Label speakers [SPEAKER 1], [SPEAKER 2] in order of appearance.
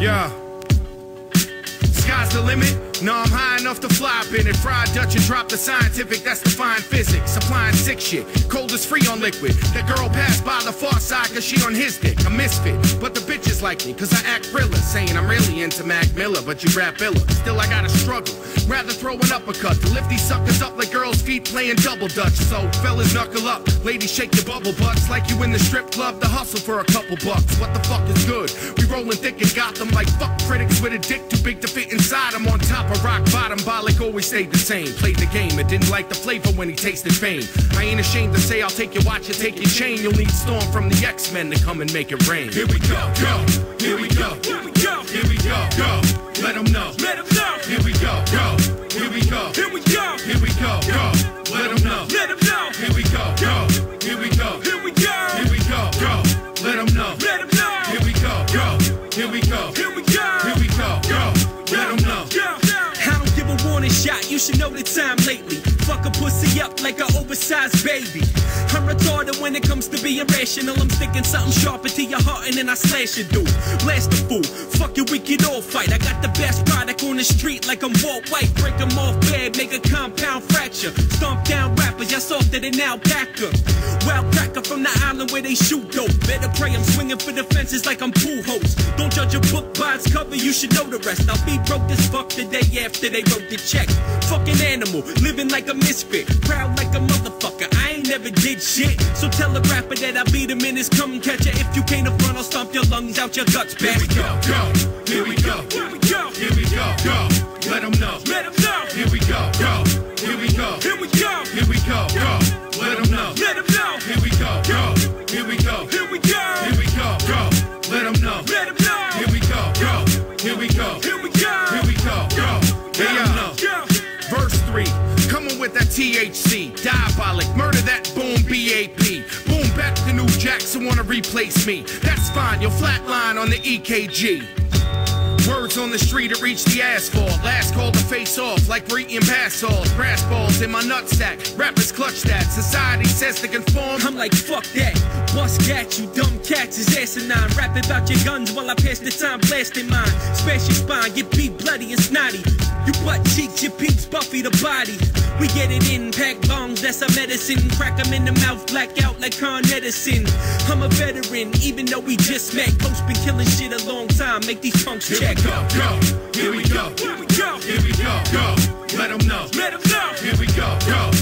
[SPEAKER 1] Yeah. Sky's the limit. No, I'm high enough to fly up in it. Fried Dutch and drop the scientific, that's defying physics. Supplying sick shit. Cold is free on liquid. That girl passed by the far side cause she on his dick. A misfit. But the bitches like me cause I act thriller. Saying I'm really into Mac Miller, but you rap iller. Still, I gotta struggle. Rather throw an uppercut to lift these suckers up like girls' feet playing double dutch. So, fellas, knuckle up. Ladies, shake your bubble butts like you in the strip club to hustle for a couple bucks. What the fuck is good? We rolling thick and got them like fuck critics with a dick too big to fit inside. I'm on top of rock bottom. Bollock always stayed the same. Played the game and didn't like the flavor when he tasted fame. I ain't ashamed to say I'll take your watch and take your chain. You'll need Storm from the X-Men to come and make it rain.
[SPEAKER 2] Here we go, go. Here we go.
[SPEAKER 3] Here we go.
[SPEAKER 2] Here we go, go. Let them know.
[SPEAKER 3] Let 'em know.
[SPEAKER 2] Here we go, go. Here we go.
[SPEAKER 3] Here we go, shot, you should know the time lately. Fuck a pussy up like an oversized baby. I'm retarded when it comes to being rational. I'm sticking something sharp into your heart and then I slash you, dude. Blast the fool, fuck your wicked all fight. I got the best product on the street like I'm Walt White. Break 'em off bad, make a compound fracture. Stomp down rappers, y'all softer than alpaca. Wild cracker from the island where they shoot dope. Better pray I'm swinging for the fences like I'm Pujols. Don't judge a book by its cover, you should know the rest. I'll be broke as fuck the day after they wrote the check. Fucking animal, living like a misfit. Proud like a motherfucker, I ain't never did shit. So tell a rapper that I beat him in his come catcher. If you can't affront, I'll stomp your lungs out your guts,
[SPEAKER 2] Here we go, go. Here we go.
[SPEAKER 3] Here we go.
[SPEAKER 2] Here we go, go. Let them know.
[SPEAKER 3] Let 'em know.
[SPEAKER 1] Boom Boom back to New Jackson, wanna replace me. That's fine, you'll flatline on the EKG. Words on the street that reach the asphalt. Last call to face off, like we're bass balls. Grass balls in my nutsack. Rappers clutch that. Society says to conform.
[SPEAKER 3] I'm like, fuck that. Bust at you, dumb cats is asinine. Rap about your guns while I pass the time blasting mine. Smash your spine, get beat bloody and snotty. You butt cheeks, your peeps, Buffie the Body. We get it in, pack bombs, that's our medicine. Crack 'em in the mouth, black out like Con Edison. I'm a veteran, even though we just met. Coast been killing shit a long time, make these punks
[SPEAKER 2] Here we
[SPEAKER 3] check.
[SPEAKER 2] go, go. Here we go.
[SPEAKER 3] Here we go.
[SPEAKER 2] Here we go, go. Let them know.
[SPEAKER 3] Let 'em know.
[SPEAKER 2] Here we go, go.